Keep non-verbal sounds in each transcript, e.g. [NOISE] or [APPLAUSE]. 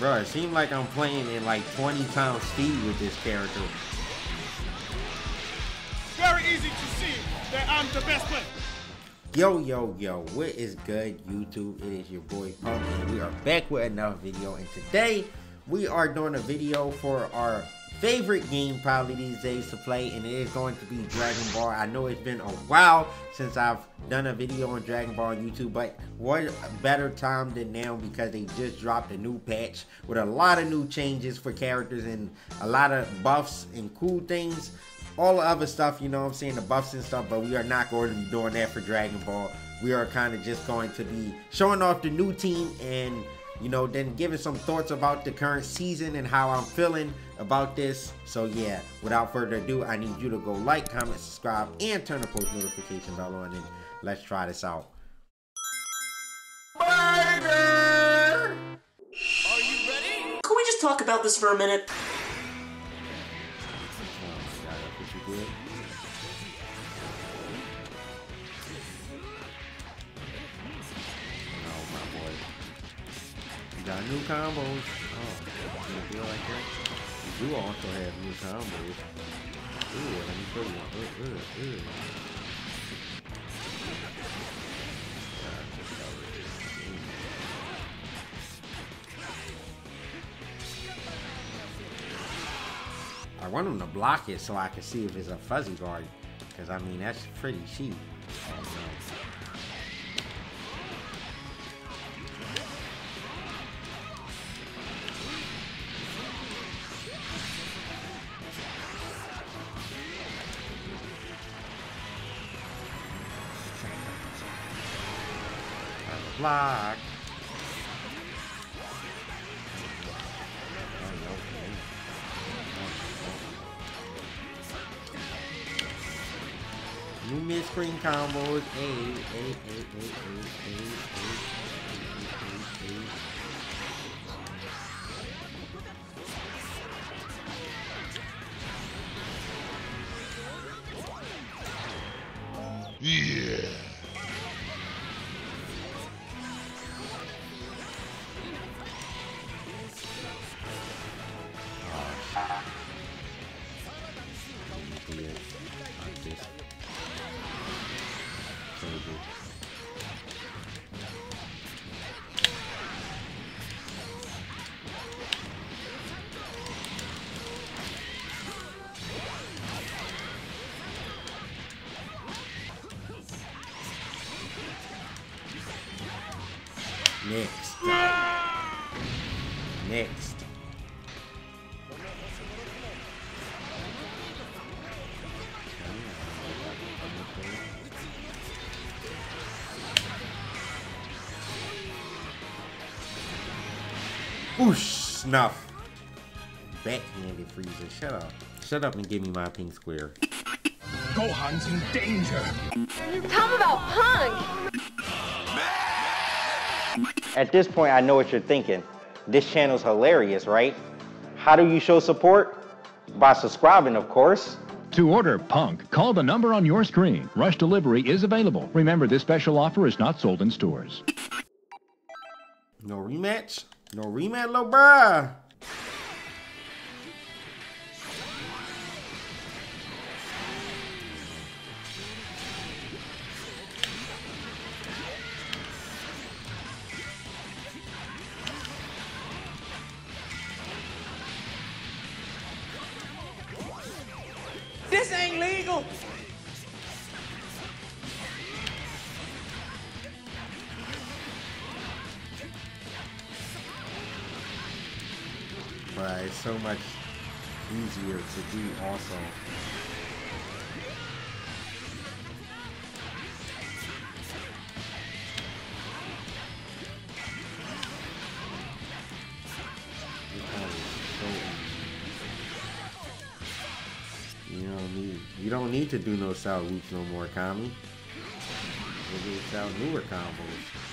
Bro, it seems like I'm playing in like 20 times speed with this character. Very easy to see that I'm the best player. Yo, yo, yo, what is good, YouTube? It is your boy Punk, and we are back with another video. And today, we are doing a video for our favorite game probably these days to play and it is going to be Dragon Ball. I know it's been a while since I've done a video on Dragon Ball on YouTube, but what better time than now because they just dropped a new patch with a lot of new changes for characters and a lot of buffs and cool things. All the other stuff, you know I'm saying, the buffs and stuff, but we are not going to be doing that for Dragon Ball. We are kind of just going to be showing off the new team and you know, then giving some thoughts about the current season and how I'm feeling about this. So yeah, without further ado, I need you to go like, comment, subscribe, and turn the post notification bell on and let's try this out. Burger! Are you ready? Can we just talk about this for a minute? Oh, got new combos. Oh, you feel like that? You do also have new combos. Ooh, let me show you. Ooh, ooh, ooh. I want him to block it so I can see if it's a fuzzy guard. Because, I mean, that's pretty cheap. flag. New mid screen combos. A, a, a, a, a, a, a, Yeah. Next. time. Next. Oosh, snuff. Backhanded Frieza. Shut up. Shut up and give me my pink square. Gohan's in danger. Tell him about Punk. At this point, I know what you're thinking. This channel's hilarious, right? How do you show support? By subscribing, of course. To order Punk, call the number on your screen. Rush delivery is available. Remember, this special offer is not sold in stores. No rematch? No rematch, little bruh. This ain't legal. So much easier to do also. You don't need you don't need to do no South Loops no more, Kami. We'll do out newer combos.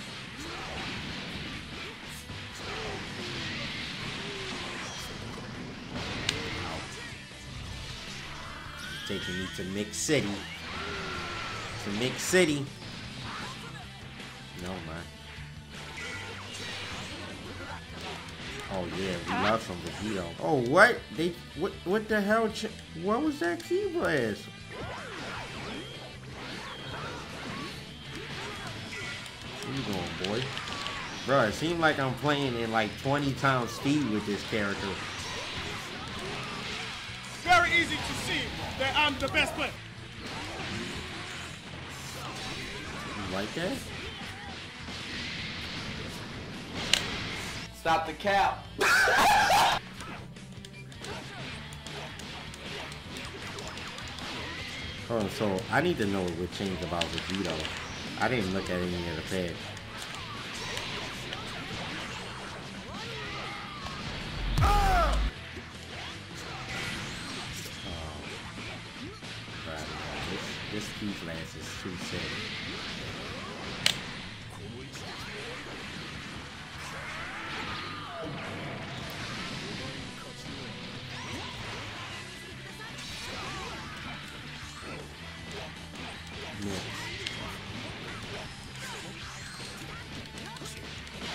Taking me to Mix City. To Mix City. No man. Oh yeah, we love some Vegito. Oh what? They what? What the hell? what was that key blast? Where you going, boy? Bro, it seems like I'm playing in like 20 times speed with this character. Very easy to see that I'm the best player. You like that? Stop the cap. [LAUGHS] oh, so I need to know what changed about Vegito. I didn't look at any of the pads.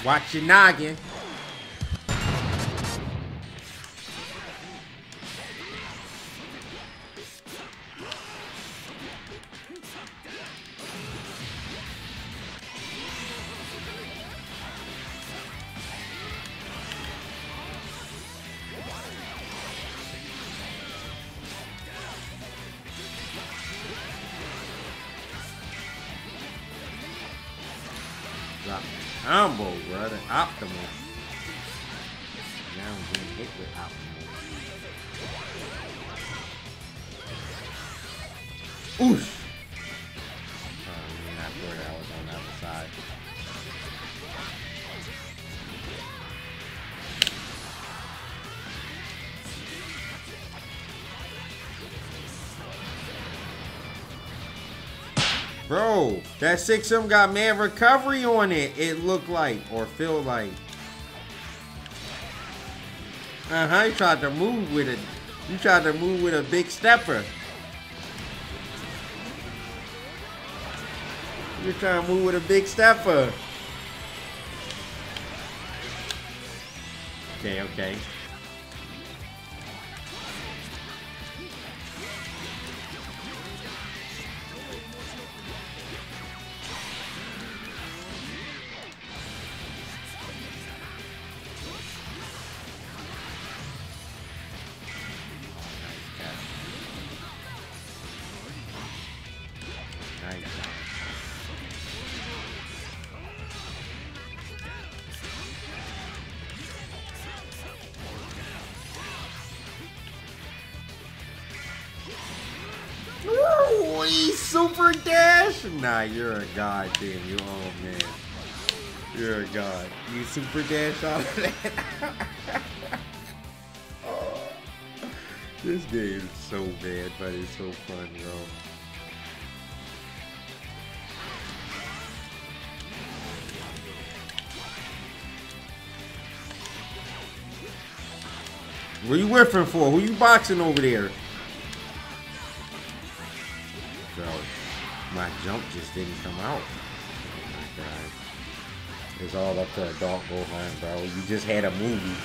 Watch your noggin. Combo, brother. Now I'm getting hit with. Oosh. Bro, that 6M got mad recovery on it, it looked like, or feel like. Uh-huh, you tried to move with it. You tried to move with a big stepper. You're trying to move with a big stepper. Okay, okay. Super dash? Nah, you're a god, damn you. Oh man. You're a god. You super dash out of that? oh. [LAUGHS] This game is so bad, but it's so fun, bro. What you whiffing for? Who you boxing over there? Bro, my jump just didn't come out. Oh my god. It's all up to adult Gohan, bro. You just had a movie.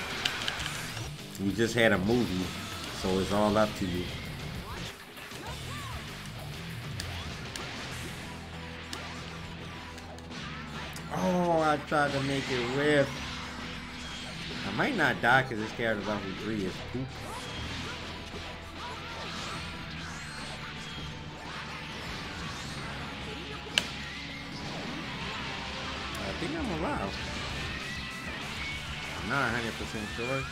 You just had a movie, so it's all up to you. Oh, I tried to make it whiff. I might not die because this character's level 3 is poop. 100% sure.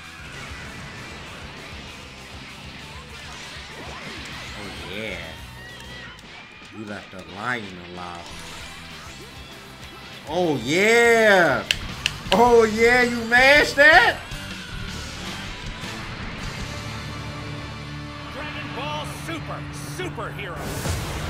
Oh yeah. You left a lion alive. Oh yeah! Oh yeah, you mashed that? Dragon Ball Super, superhero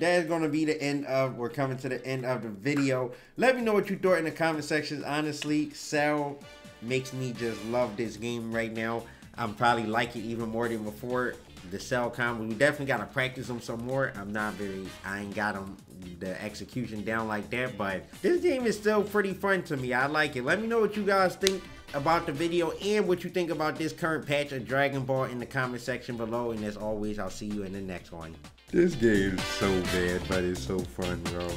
that is going to be the end of we're coming to the end of the video let me know what you thought in the comment sections honestly cell makes me just love this game right now i'm probably like it even more than before the cell combos. We definitely got to practice them some more. I'm not very, I ain't got them the execution down like that, but this game is still pretty fun to me. I like it. Let me know what you guys think about the video and what you think about this current patch of Dragon Ball in the comment section below. And as always, I'll see you in the next one. This game is so bad, but it's so fun, bro.